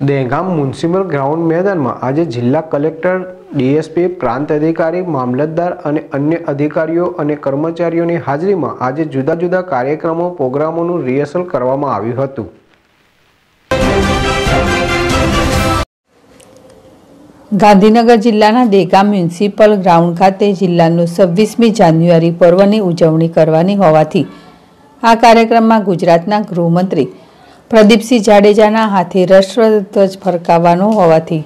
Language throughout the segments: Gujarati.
દહેગામ મ્યુનિસિપલ ગ્રાઉન્ડ મેદાનમાં આજે જિલ્લા કલેક્ટર, ડીએસપી, પ્રાંત અધિકારી, મામલતદાર અને અન્ય અધિકારીઓ અને કર્મચારીઓની હાજરીમાં આજે જુદા જુદા કાર્યક્રમો, પ્રોગ્રામોનું રિહર્સલ કરવામાં આવ્યું હતું. ગાંધીનગર જિલ્લાના દેગામ મ્યુનિસિપલ ગ્રાઉન્ડ ખાતે જિલ્લાનું છવ્વીસમી જાન્યુઆરી પર્વની ઉજવણી કરવાની હોવાથી આ કાર્યક્રમમાં ગુજરાતના ગૃહમંત્રી પ્રદીપસિંહ જાડેજાના હાથે રાષ્ટ્રધ્વજ ફરકાવવાનો હોવાથી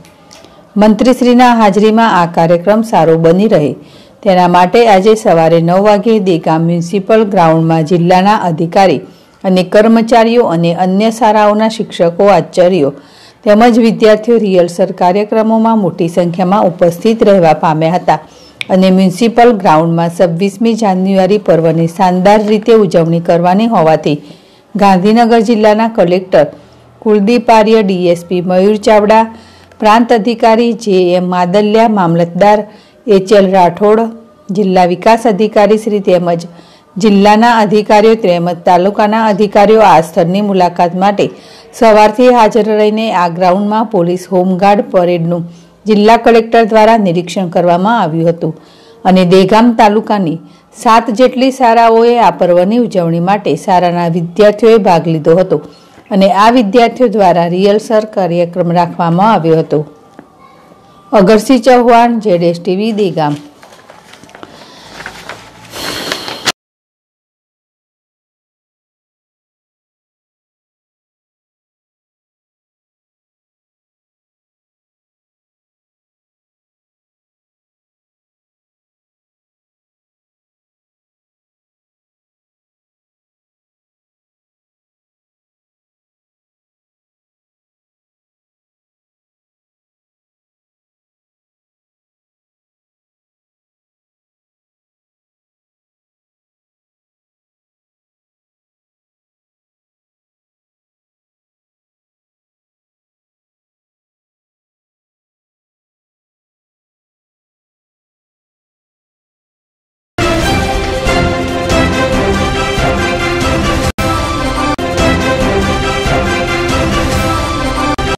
મંત્રીશ્રીના હાજરીમાં આ કાર્યક્રમ સારો બની રહે. તેના માટે આજે સવારે નવ વાગે દેગામ મ્યુનિસિપલ ગ્રાઉન્ડમાં જિલ્લાના અધિકારી અને કર્મચારીઓ અને અન્ય શાળાઓના શિક્ષકો, આચાર્યો તેમજ વિદ્યાર્થીઓ રિહર્સલ કાર્યક્રમોમાં મોટી સંખ્યામાં ઉપસ્થિત રહેવા પામ્યા હતા અને મ્યુનિસિપલ ગ્રાઉન્ડમાં છવ્વીસમી જાન્યુઆરી પર્વની શાનદાર રીતે ઉજવણી કરવાની હોવાથી ગાંધીનગર જિલ્લાના કલેક્ટર કુલદીપ આર્ય, ડીએસપી મયુર ચાવડા, પ્રાંત અધિકારી જે એમ માદલ્યા, મામલતદાર એચ એલ રાઠોડ, જિલ્લા વિકાસ અધિકારી શ્રી તેમજ જિલ્લાના અધિકારીઓ તેમજ તાલુકાના અધિકારીઓ આ સ્થળની મુલાકાત માટે સવારથી હાજર રહીને આ ગ્રાઉન્ડમાં પોલીસ હોમગાર્ડ પરેડનું જિલ્લા કલેક્ટર દ્વારા નિરીક્ષણ કરવામાં આવ્યું હતું. અને દેગામ તાલુકાની સાત જેટલી શાળાઓએ આ પર્વની ઉજવણી માટે શાળાના વિદ્યાર્થીઓએ ભાગ લીધો હતો અને આ વિદ્યાર્થીઓ દ્વારા રિયલસર કાર્યક્રમ રાખવામાં આવ્યો હતો. અગરસિંહ ચૌહાણ, જેડેશ ટીવી, દેગામ.